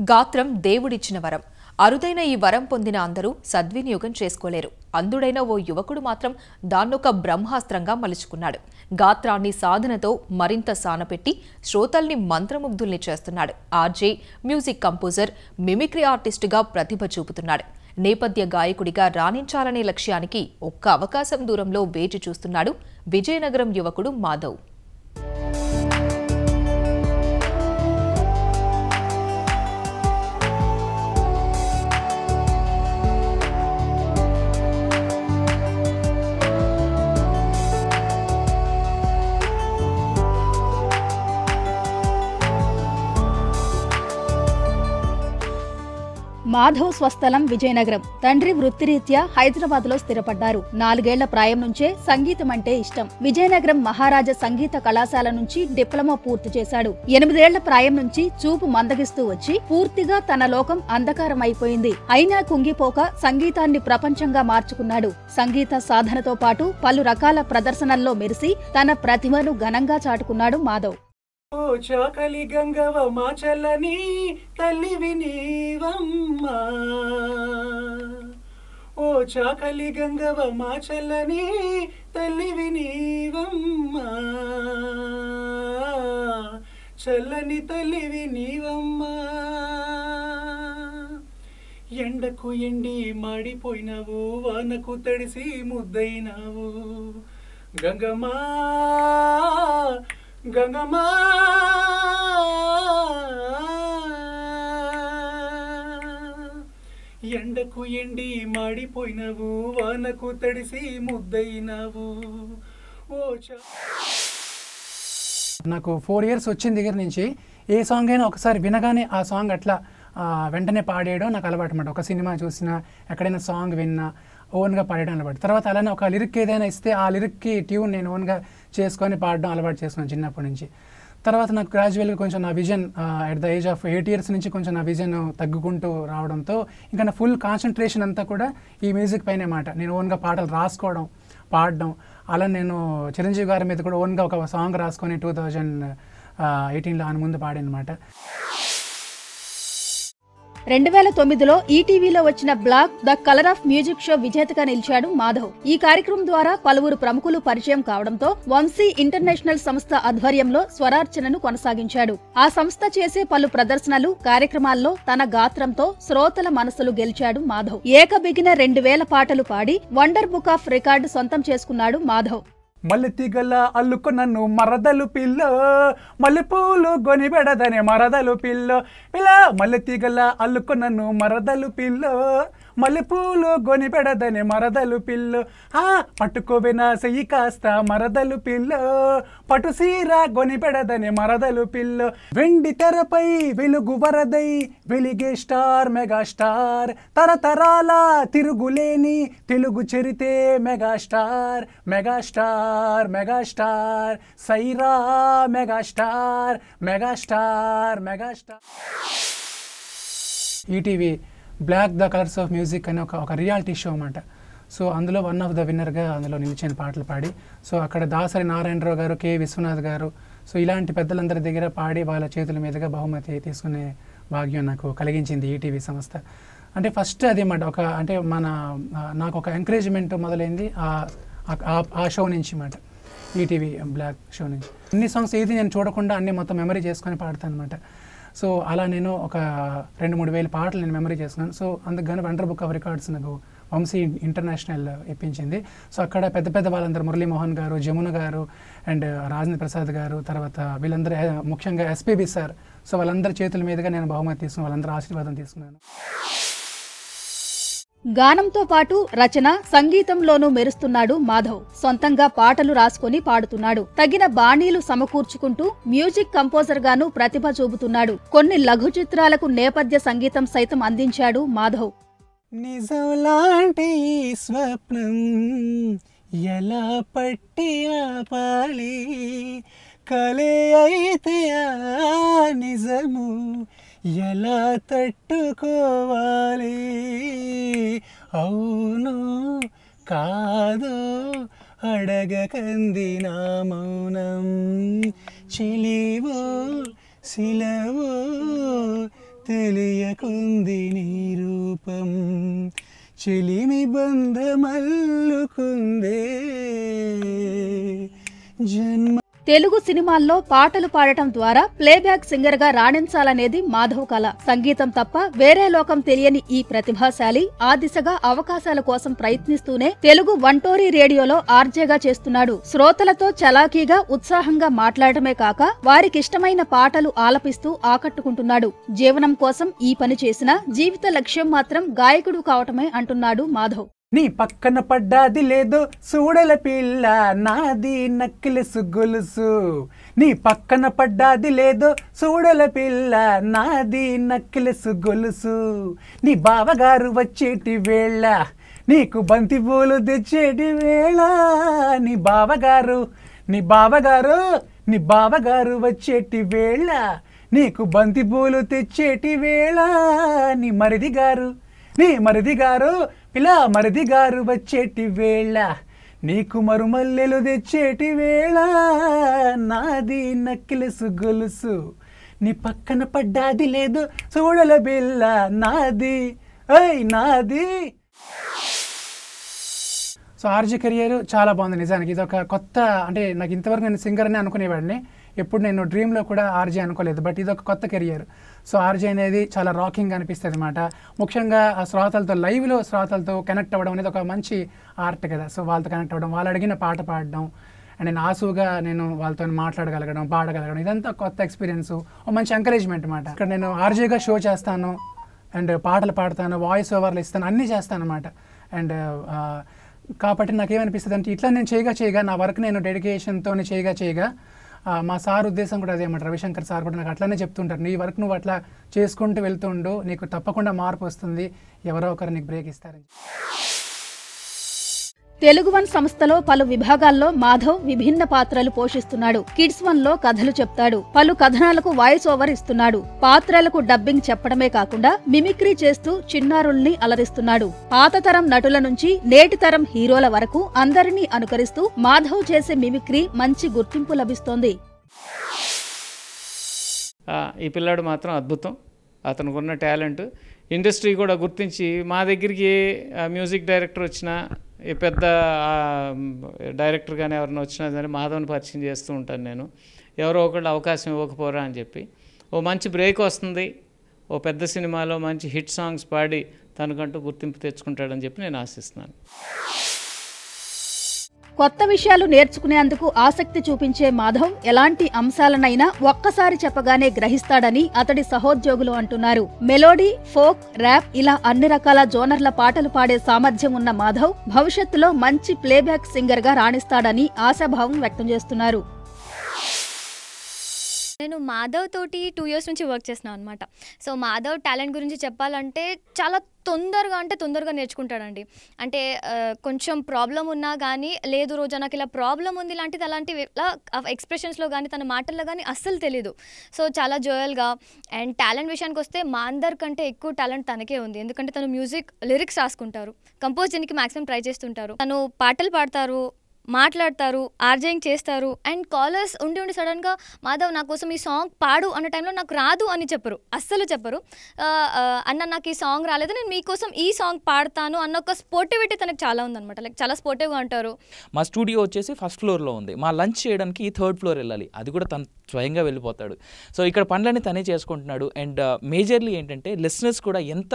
గాత్రం దేవుడిచ్చిన వరం. అరుదైన ఈ వరం పొందిన అందరూ సద్వినియోగం చేసుకోలేరు. అందుడైన ఓ యువకుడు మాత్రం దాన్నొక బ్రహ్మాస్త్రంగా మలుచుకున్నాడు. గాత్రాన్ని సాధనతో మరింత సానపెట్టి శ్రోతల్ని మంత్రముగ్ధుల్ని చేస్తున్నాడు. ఆర్జే మ్యూజిక్ కంపోజర్ మిమిక్రీ ఆర్టిస్టుగా ప్రతిభ చూపుతున్నాడు. నేపథ్య గాయకుడిగా రాణించాలనే లక్ష్యానికి ఒక్క అవకాశం దూరంలో వేచి చూస్తున్నాడు విజయనగరం యువకుడు మాధవ్. మాధవ్ స్వస్థలం విజయనగరం. తండ్రి వృత్తిరీత్యా హైదరాబాద్లో స్థిరపడ్డారు. నాలుగేళ్ళ ప్రాయం నుంచే సంగీతం అంటే ఇష్టం. విజయనగరం మహారాజా సంగీత కళాశాల నుంచి డిప్లొమా పూర్తి చేశాడు. ఎనిమిదేళ్ళ ప్రాయం నుంచి చూపు మందగిస్తూ వచ్చి పూర్తిగా తన లోకం అంధకారం అయిపోయింది అయినా కుంగిపోక సంగీతాన్ని ప్రపంచంగా మార్చుకున్నాడు. సంగీత సాధనతో పాటు పలు రకాల ప్రదర్శనల్లో మెరిసి తన ప్రతిభను ఘనంగా చాటుకున్నాడు మాధవ్. ఓ చాకలి గంగవ మా చల్లని తల్లివి నీవమ్మా. ఓ చాకలి గంగవ మా చల్లని తల్లివి నీవమ్మా. చల్లని తల్లివి నీవమ్మా. ఎండకు ఎండి మాడిపోయినావు వానకు తడిసి ముద్దైనావు గంగమ్మా గంగమ్మా. ఎండకు ఎండి మాడిపోయినావు వానకు తడిసి ముద్దయినావు. ఓ నాకు ఫోర్ ఇయర్స్ వచ్చిన దగ్గర నుంచి. ఏ సాంగ్ అయినా ఒకసారి వినగానే ఆ సాంగ్ అట్లా వెంటనే పాడేయడం నాకు అలవాటు అనమాట ఒక సినిమా చూసినా ఎక్కడైనా సాంగ్ విన్నా ఓన్గా పాడేయడం అలవాటు. తర్వాత అలానే ఒక లిరిక్ ఏదైనా ఇస్తే ఆ లిరిక్కి ట్యూన్ నేను ఓన్గా చేసుకొని పాడడం అలవాటు చేసుకున్నాను చిన్నప్పటి నుంచి. తర్వాత నాకు గ్రాడ్యువల్గా కొంచెం నా vision at the age of eight years నుంచి కొంచెం నా విజన్ తగ్గుకుంటూ రావడంతో ఇంకా నా ఫుల్ కాన్సన్ట్రేషన్ అంతా కూడా ఈ మ్యూజిక్ పైనే మాట. నేను ఓన్గా పాటలు రాసుకోవడం పాడడం. అలా నేను చిరంజీవి గారి మీద కూడా ఓన్గా ఒక సాంగ్ రాసుకొని టూ థౌజండ్ ఎయిటీన్లో ఆయన ముందు పాడానమాట. రెండు వేల తొమ్మిదిలో ఈటీవీలో వచ్చిన black the colour of music show విజేతగా నిలిచాడు మాధవ్. ఈ కార్యక్రమం ద్వారా పలువురు ప్రముఖులు పరిచయం కావడంతో వంశీ ఇంటర్నేషనల్ సంస్థ ఆధ్వర్యంలో స్వరార్చనను కొనసాగించాడు. ఆ సంస్థ చేసే పలు ప్రదర్శనలు కార్యక్రమాల్లో తన గాత్రంతో శ్రోతల మనసులు గెలిచాడు మాధవ్. ఏకబిగిన రెండు వేల పాటలు పాడి వండర్ బుక్ ఆఫ్ రికార్డు సొంతం చేసుకున్నాడు మాధవ్. మల్లెతిగల అల్లుకు నన్ను మరదలు పిల్ల. మల్లెపూలు గొనిబెడదనే మరదలు పిల్ల మల్లె తీగల అల్లుకు నన్ను మరదలు పిల్ల. మల్లెపూలు గొనిపెడదని మరదలు పిల్లు. ఆ పట్టుకోవిన సెయ్యి కాస్త మరదలు పిల్లు. పటు సీర మరదలు పిల్లు. వెండి తెరపై వెలుగు వరదై వెలిగే స్టార్ మెగా స్టార్. తరతరాల తిరుగులేని Telugu చెరితే mega star mega star mega star. Sye Raa mega star mega star mega star. ETV black the colours of music అనే ఒక ఒక రియాలిటీ షో అనమాట సో అందులో వన్ ఆఫ్ ద విన్నర్గా అందులో నిలిచిన పాటలు పాడి సో అక్కడ దాసరి నారాయణరావు గారు కె విశ్వనాథ్ గారు సో ఇలాంటి పెద్దలందరి దగ్గర పాడి వాళ్ళ చేతుల మీదుగా బహుమతి తీసుకునే భాగ్యం నాకు కలిగించింది ఈటీవీ సంస్థ. అంటే ఫస్ట్ అది మాట ఒక అంటే మన నాకు ఒక ఎంకరేజ్మెంట్ మొదలైంది ఆ- ఆ- షో నుంచి అనమాట ఈటీవీ బ్లాక్ షో నుంచి. అన్ని సాంగ్స్ ఏది నేను చూడకుండా అన్ని మొత్తం మెమరీ చేసుకొని పాడతాను అనమాట సో అలా నేను ఒక రెండు మూడు వేల పాటలు నేను మెమరీ చేసుకున్నాను సో అందుకు వండర్ బుక్ ఆఫ్ రికార్డ్స్ నాకు వంశీ ఇంటర్నేషనల్ ఇప్పించింది. సో అక్కడ పెద్ద పెద్ద వాళ్ళందరూ మురళీమోహన్ గారు జమున గారు అండ్ రాజేంద్ర ప్రసాద్ గారు తర్వాత వీళ్ళందరూ ముఖ్యంగా ఎస్పీబీ సార్ సో వాళ్ళందరి చేతుల మీదుగా నేను బహుమతి తీసుకున్నాను వాళ్ళందరూ ఆశీర్వాదం తీసుకున్నాను. గానంతో పాటు రచన సంగీతంలోనూ మెరుస్తున్నాడు మాధవ్. సొంతంగా పాటలు రాసుకొని పాడుతున్నాడు. తగిన బాణీలు సమకూర్చుకుంటూ మ్యూజిక్ కంపోజర్ గాను ప్రతిభ చూపుతున్నాడు. కొన్ని లఘు చిత్రాలకు నేపథ్య సంగీతం సైతం అందించాడు మాధవ్. నిజంలాంటి స్వప్నం ఎలా పట్టి ఆపాలి? కలే అయితే నిజము ఎలా తట్టుకోవాలి? అవును కాదు అడగకంది నా మౌనం. చిలివో శిలవో తెలియకుంది నీ రూపం. చెలిమి బంధమల్లుకుందే. జన్మ తెలుగు సినిమాల్లో పాటలు పాడటం ద్వారా ప్లేబ్యాక్ సింగర్గా రాణించాలనేది మాధవ్ కళ. సంగీతం తప్ప వేరే లోకం తెలియని ఈ ప్రతిభాశాలి ఆ దిశగా అవకాశాల కోసం ప్రయత్నిస్తూనే తెలుగు వంటోరీ రేడియోలో ఆర్జేగా చేస్తున్నాడు. శ్రోతలతో చలాకీగా ఉత్సాహంగా మాట్లాడటమే కాక వారికిష్టమైన పాటలు ఆలపిస్తూ ఆకట్టుకుంటున్నాడు. జీవనం కోసం ఈ పని చేసినా జీవిత లక్ష్యం మాత్రం గాయకుడు కావటమే అంటున్నాడు మాధవ్. నీ పక్కన పడ్డాది లేదు చూడల పిల్ల నాది నక్కిలెసు గొలుసు నీ పక్కన పడ్డాది లేదు చూడల పిల్ల నాది నక్కిలెసు గొలుసు నీ బావగారు వచ్చేటి వేళ నీకు బంతి పూలు తెచ్చేటి వేళ. నీ బావగారు నీ బావగారు నీ బావగారు వచ్చేటి వేళ నీకు బంతి పూలు తెచ్చేటి వేళ. నీ మరిది గారు నీ మరిది గారు పిల్ల మరిది గారు వచ్చేటి వేళ నీకు మరుమల్లెలు తెచ్చేటి వేళ నాది నక్కిలసు గొలుసు నీ పక్కన పడ్డాది లేదు చూడల బిల్ల నాది ఐ నాది. సో ఆర్జీ కెరియర్ చాలా బాగుంది నిజానికి. ఇది ఒక కొత్త అంటే నాకు ఇంతవరకు నేను సింగర్ అని అనుకునేవాడిని. ఎప్పుడు నేను డ్రీమ్లో కూడా ఆర్జే అనుకోలేదు బట్ ఇది ఒక కొత్త కెరియర్ సో ఆర్జే అనేది చాలా రాకింగ్ అనిపిస్తుంది అనమాట ముఖ్యంగా ఆ శ్రోతలతో లైవ్లో శ్రోతలతో కనెక్ట్ అవ్వడం అనేది ఒక మంచి ఆర్ట్ కదా. సో వాళ్ళతో కనెక్ట్ అవ్వడం వాళ్ళు అడిగిన పాట పాడడం అండ్ నేను ఆసుగా నేను వాళ్ళతో మాట్లాడగలగడం పాడగలగడం ఇదంతా కొత్త ఎక్స్పీరియన్స్ ఒక మంచి ఎంకరేజ్మెంట్ అనమాట ఇక్కడ నేను ఆర్జేగా షో చేస్తాను అండ్ పాటలు పాడతాను వాయిస్ ఓవర్లు ఇస్తాను అన్నీ చేస్తాను అనమాట అండ్ కాబట్టి నాకేమనిపిస్తుంది అంటే ఇట్లా నేను చేయగా చేయగా నా వర్క్ నేను డెడికేషన్తో చేయగా చేయగా మా సార్ ఉద్దేశం కూడా అదేమాట రవిశంకర్ సార్ కూడా నాకు అట్లానే చెప్తుంటారు. నీ వర్క్ నువ్వు అట్లా చేసుకుంటూ వెళ్తుండు నీకు తప్పకుండా మార్పు వస్తుంది ఎవరో ఒకరు నీకు బ్రేక్ ఇస్తారని తెలుగు వన్ సంస్థలో పలు విభాగాల్లో మాధవ్ విభిన్న పాత్రలు పోషిస్తున్నాడు. కిడ్స్ వన్లో కథలు చెప్తాడు. పలు కథనాలకు వాయిస్ ఓవర్ ఇస్తున్నాడు. పాత్రలకు డబ్బింగ్ చెప్పడమే కాకుండా మిమిక్రీ చేస్తూ చిన్నారుల్ని అలరిస్తున్నాడు. పాత తరం నటుల నుంచి నేటి తరం హీరోల వరకు అందరినీ అనుకరిస్తూ మాధవ్ చేసే మిమిక్రీ మంచి గుర్తింపు లభిస్తోంది. ఈ పిల్లాడు మాత్రం అద్భుతం. అతనికి ఉన్న టాలెంట్. ఇండస్ట్రీ కూడా గుర్తించి మా దగ్గరికి మ్యూజిక్ డైరెక్టర్ వచ్చినా ఈ పెద్ద డైరెక్టర్ కానీ ఎవరైనా వచ్చినా సరే మాధవ్ని పరిచయం చేస్తూ ఉంటాను నేను. ఎవరో ఒకళ్ళు అవకాశం ఇవ్వకపోరా అని చెప్పి. ఓ మంచి బ్రేక్ వస్తుంది. ఓ పెద్ద సినిమాలో మంచి హిట్ సాంగ్స్ పాడి తనకంటూ గుర్తింపు తెచ్చుకుంటాడని చెప్పి నేను ఆశిస్తున్నాను. కొత్త విషయాలు నేర్చుకునేందుకు ఆసక్తి చూపించే మాధవ్ ఎలాంటి అంశాలనైనా ఒక్కసారి చెప్పగానే గ్రహిస్తాడని అతడి సహోద్యోగులు అంటున్నారు. మెలోడీ ఫోక్ ర్యాప్ ఇలా అన్ని రకాల జోనర్ల పాటలు పాడే సామర్థ్యం ఉన్న మాధవ్ భవిష్యత్తులో మంచి ప్లేబ్యాక్ సింగర్గా రాణిస్తాడని ఆశాభావం వ్యక్తం చేస్తున్నారు. నేను మాధవ్ తోటి టూ ఇయర్స్ నుంచి వర్క్ చేస్తున్నాను అనమాట సో మాధవ్ టాలెంట్ గురించి చెప్పాలంటే చాలా తొందరగా అంటే తొందరగా నేర్చుకుంటాడండి. అంటే కొంచెం ప్రాబ్లం ఉన్నా కానీ లేదు రోజా నాకు ఇలా ప్రాబ్లం ఉంది లాంటిది అలాంటివి ఇలా ఎక్స్ప్రెషన్స్లో కానీ తన మాటల్లో కానీ అస్సలు తెలీదు. సో చాలా జోయల్గా అండ్ టాలెంట్ విషయానికి వస్తే మా అందరికంటే ఎక్కువ టాలెంట్ తనకే ఉంది. ఎందుకంటే తను మ్యూజిక్ లిరిక్స్ రాసుకుంటారు. కంపోజ్ దీనికి మ్యాక్సిమం ట్రై చేస్తుంటారు. తను పాటలు పాడతారు. మాట్లాడతారు ఆర్జయింగ్ చేస్తారు అండ్ కాలర్స్ ఉండి ఉండి సడన్గా మాధవ్ నా కోసం ఈ సాంగ్ పాడు అన్న టైంలో నాకు రాదు అని చెప్పరు అస్సలు చెప్పరు. అన్న నాకు ఈ సాంగ్ రాలేదు నేను మీకోసం ఈ సాంగ్ పాడతాను అన్న ఒక స్పోర్టివిటీ తనకు చాలా ఉందన్నమాట. లైక్ చాలా స్పోర్టివ్గా ఉంటారు. మా స్టూడియో వచ్చేసి ఫస్ట్ ఫ్లోర్లో ఉంది. మా లంచ్ చేయడానికి థర్డ్ ఫ్లోర్ వెళ్ళాలి. అది కూడా తను స్వయంగా వెళ్ళిపోతాడు. సో ఇక్కడ పనులన్నీ తనే చేసుకుంటున్నాడు. అండ్ మేజర్లీ ఏంటంటే లిసనర్స్ కూడా ఎంత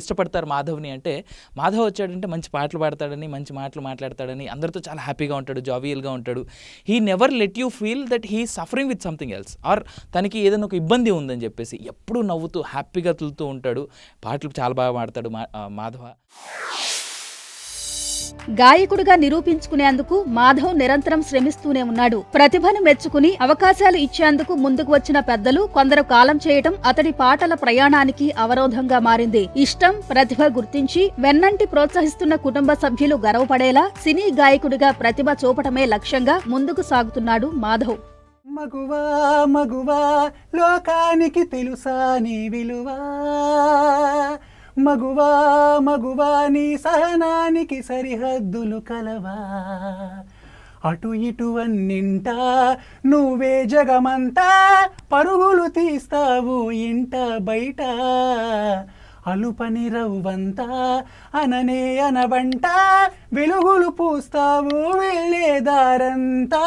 ఇష్టపడతారు మాధవ్ని అంటే మాధవ్ వచ్చాడంటే మంచి పాటలు పాడతాడని మంచి మాటలు మాట్లాడతాడని అందరితో చాలా హ్యాపీ హ్యాపీగా ఉంటాడు జావియల్గా ఉంటాడు. He never let you feel that he suffering with something else or తనకి ఏదైనా ఒక ఇబ్బంది ఉందని చెప్పేసి ఎప్పుడూ నవ్వుతూ హ్యాపీగా తులుతూ ఉంటాడు. పాటలు చాలా బాగా పాడతాడు మా మాధవ. గాయకుడిగా నిరూపించుకునేందుకు మాధవ్ నిరంతరం శ్రమిస్తూనే ఉన్నాడు. ప్రతిభను మెచ్చుకుని అవకాశాలు ఇచ్చేందుకు ముందుకు వచ్చిన పెద్దలు కొందరు కాలం చేయటం అతడి పాటల ప్రయాణానికి అవరోధంగా మారింది. ఇష్టం ప్రతిభ గుర్తించి వెన్నంటి ప్రోత్సహిస్తున్న కుటుంబ సభ్యులు గర్వపడేలా సినీ గాయకుడిగా ప్రతిభ చూపటమే లక్ష్యంగా ముందుకు సాగుతున్నాడు మాధవ్. మగువా మగువా లోకానికి తెలుసా నీ విలువా? మగువా మగువా నీ సహనానికి సరిహద్దులు కలవా. అటు ఇటువన్నింటా నువ్వే జగమంతా పరుగులు తీస్తావు ఇంట బయట. అలుపని రవ్వంతా అననే అనబంట వెలుగులు పూస్తావు వెళ్ళేదారంతా